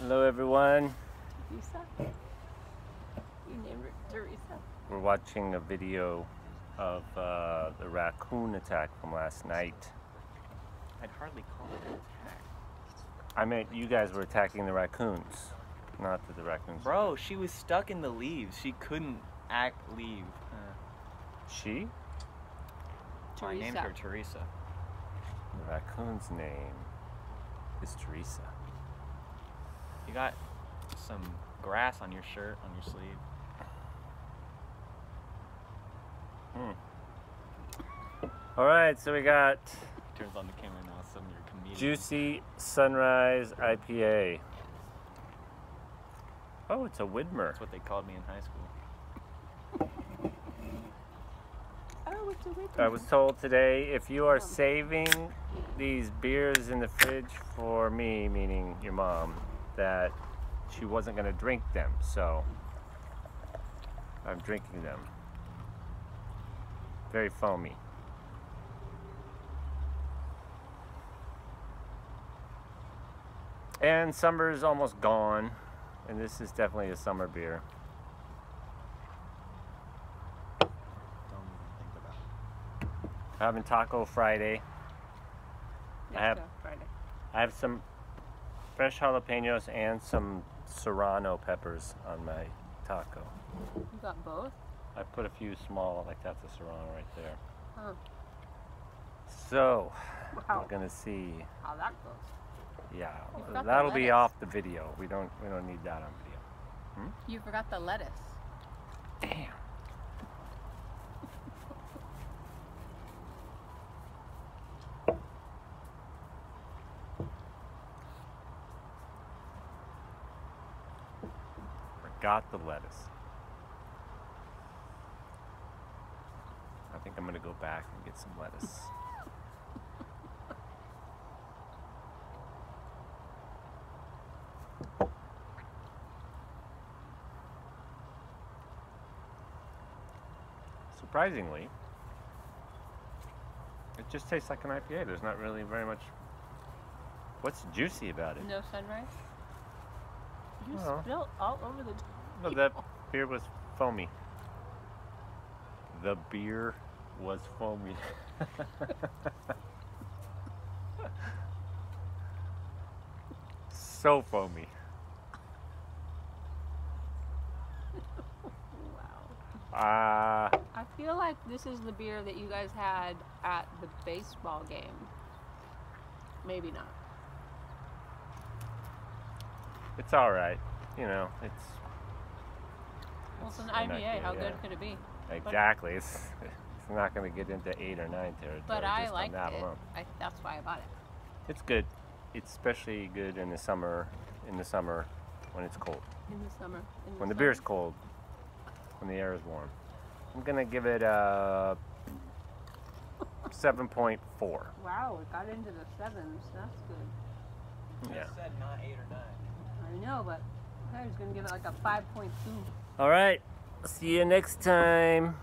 Hello everyone. Teresa? You named her Teresa? We're watching a video of uh, the raccoon attack from last night. I'd hardly call it an attack. I meant you guys were attacking the raccoons, not that the raccoons. Bro, she was stuck in the leaves. She couldn't act leave. Uh, She? I named Teresa. her Teresa. The raccoon's name is Teresa. You got some grass on your shirt, on your sleeve. Hmm. All right, so we got Turns on the camera now, some of your comedian. Juicy Sunrise IPA. Oh, it's a Widmer. That's what they called me in high school. Oh, it's a witch. I was told today if you are saving these beers in the fridge for me, meaning your mom, that she wasn't going to drink them. So I'm drinking them. Very foamy. And summer is almost gone, and this is definitely a summer beer. Don't even think about it. Having Taco Friday. I have- Next Friday. I have some fresh jalapenos and some serrano peppers on my taco. You got both? I put a few small, like that's a serrano right there. Oh, So, wow. we're gonna see. How that goes. Yeah, You forgot the that'll be off the video. We don't, we don't need that on video. Hmm? You forgot the lettuce. Damn. Forgot the lettuce. I think I'm gonna go back and get some lettuce. Surprisingly, it just tastes like an IPA. There's not really very much. What's juicy about it? No sunrise? You Well. spilled all over the No, that beer was foamy. The beer was foamy. so foamy. Wow. Ah, I feel like this is the beer that you guys had at the baseball game. Maybe not. it's all right. You know, it's it's an an IPA. How IPA, good could it be? exactly. It's, it's not going to get into eight or nine territory. But I just on liked that it. alone. I, that's why I bought it. It's good. It's especially good in the summer. In the summer, when it's cold. In the summer. In When the summer. beer's cold. When the air is warm. I'm gonna give it uh, a 7.4. Wow, it got into the sevens. That's good. Yeah. said not eight or nine. I know, but I was gonna give it like a 5.2. All right. See you next time.